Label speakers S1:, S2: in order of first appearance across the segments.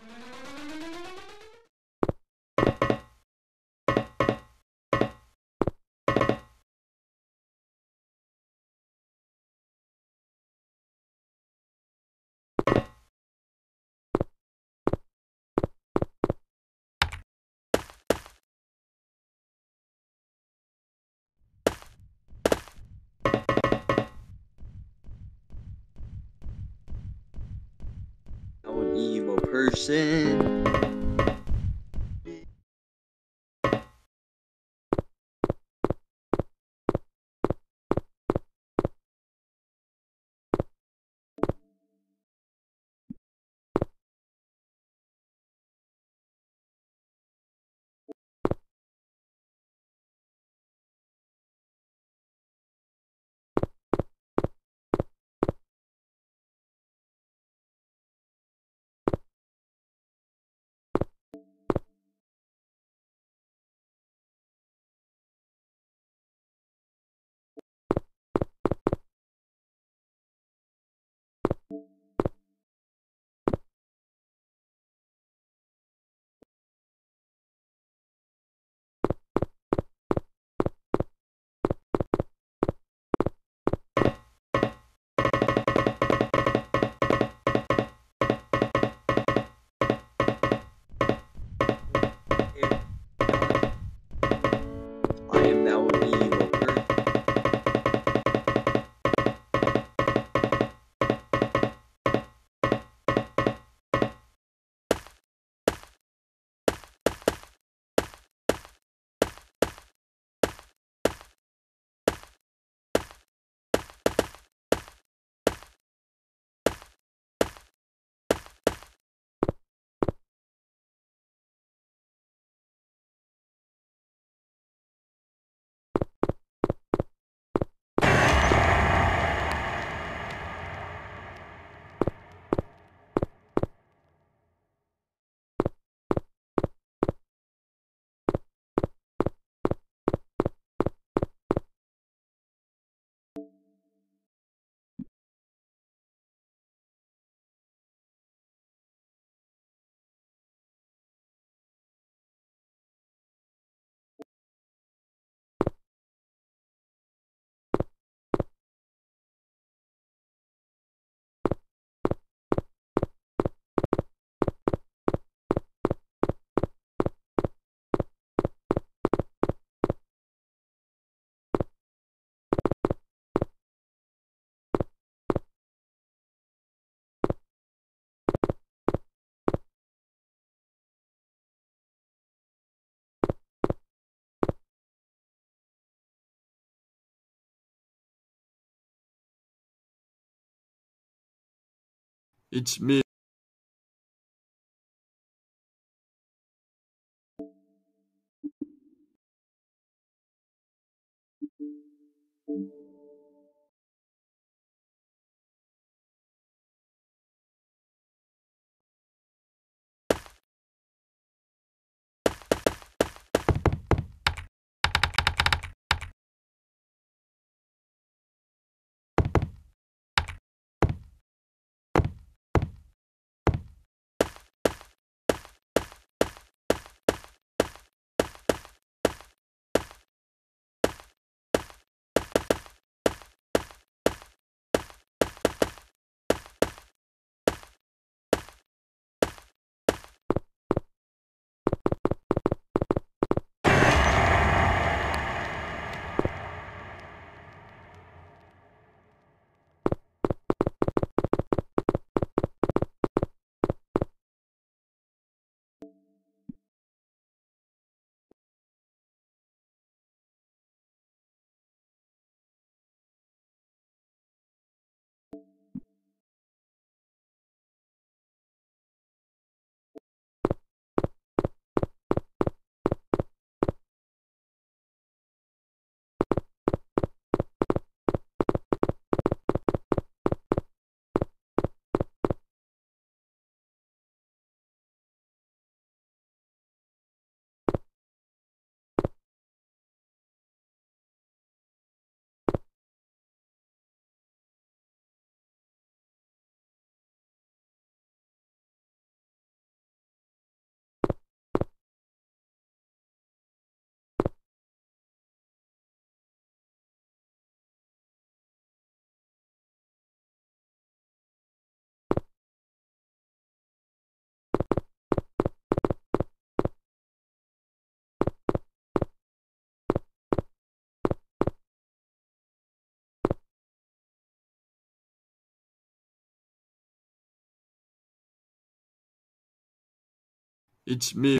S1: Now an evil person.
S2: It's me. It's me.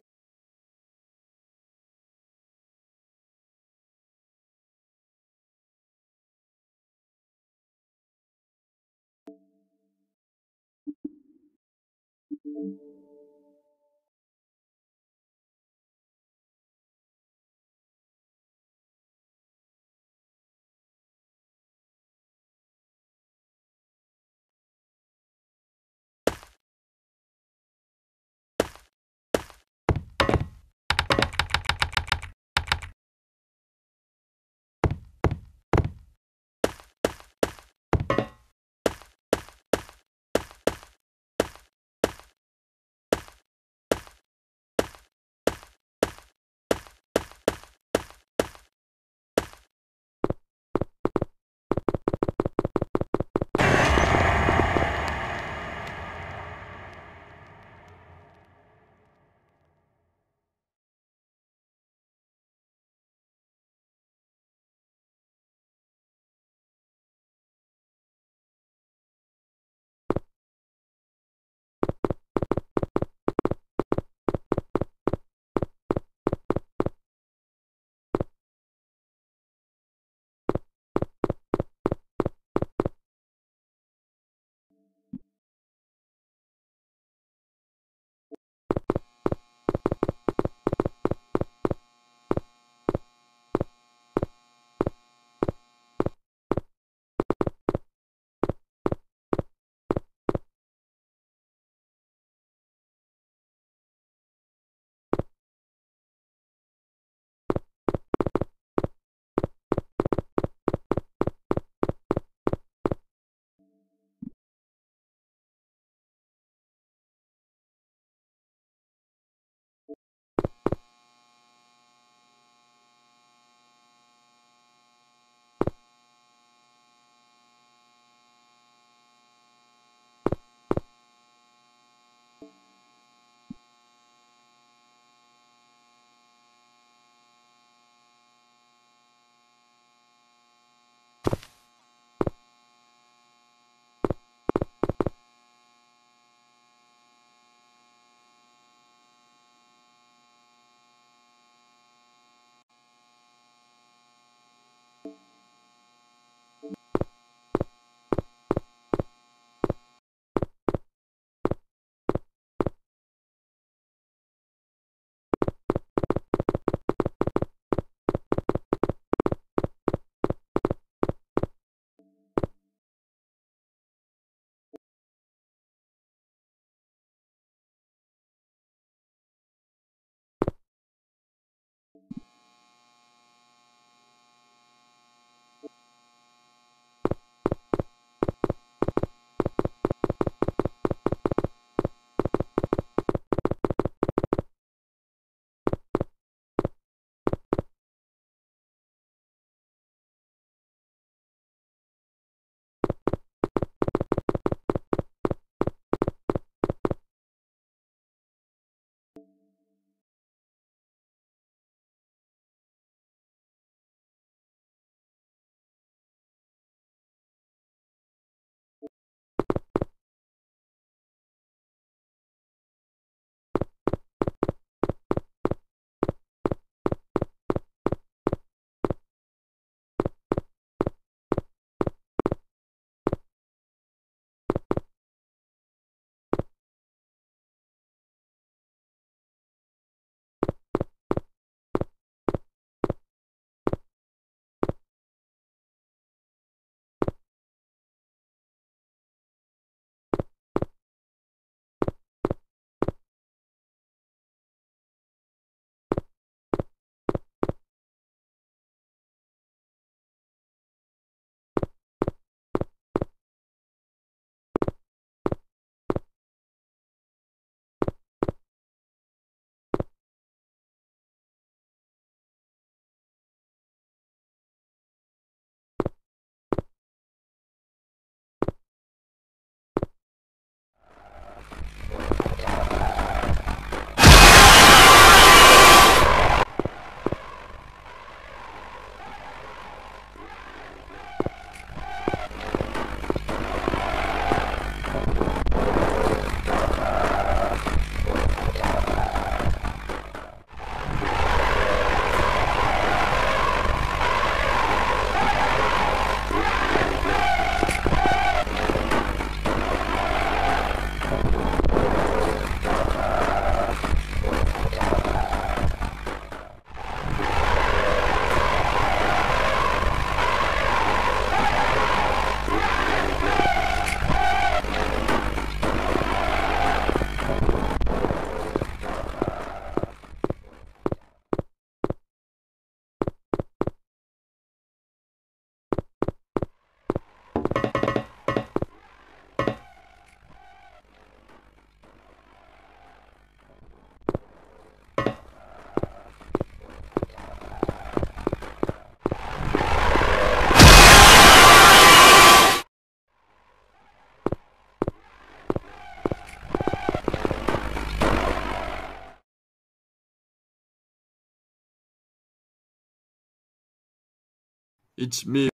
S2: It's me.